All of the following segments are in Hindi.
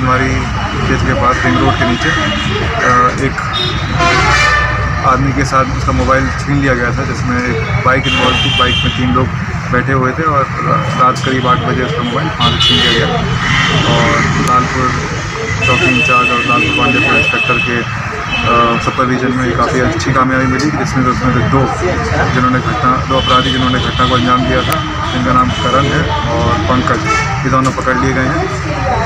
चांदमारी खेत के पास रिंग रोड के नीचे एक आदमी के साथ उसका मोबाइल छीन लिया गया था, जिसमें एक बाइक इन्वॉल्व थी। बाइक में तीन लोग बैठे हुए थे और रात करीब आठ बजे उसका मोबाइल वहाँ से छीन लिया गया। और लालपुर चौकी इंचार्ज और लालपुर पांडेपुर इंस्पेक्टर के सुपरविजन में काफ़ी अच्छी कामयाबी मिली। जिसमें तो उसमें से दो जिन्होंने घटना, दो अपराधी जिन्होंने घटना को अंजाम दिया था, जिनका नाम करण है और पंकज। ये दोनों पकड़ लिए गए हैं,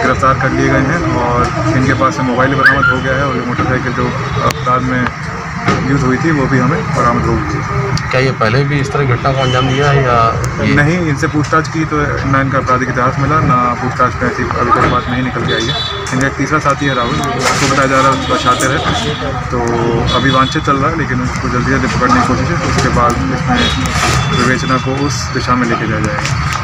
गिरफ़्तार कर लिए गए हैं और इनके पास से मोबाइल बरामद हो गया है और मोटरसाइकिल जो अपराध में यूज़ हुई थी वो भी हमें बरामद हो गई क्या ये पहले भी इस तरह घटना को अंजाम दिया है या ये नहीं इनसे पूछताछ की तो ना इनका आपराधिक इतिहास मिला ना पूछताछ में ऐसी अभी तक बात नहीं निकल के आई है। इनका एक तीसरा साथी है राहुल उसको बताया जा रहा है उसका छात्र है। तो अभी वांछित चल रहा है लेकिन उसको जल्दी जल्दी पकड़ने की कोशिश है तो उसके बाद इसमें विवेचना को उस दिशा में लेके जाया जाएगा।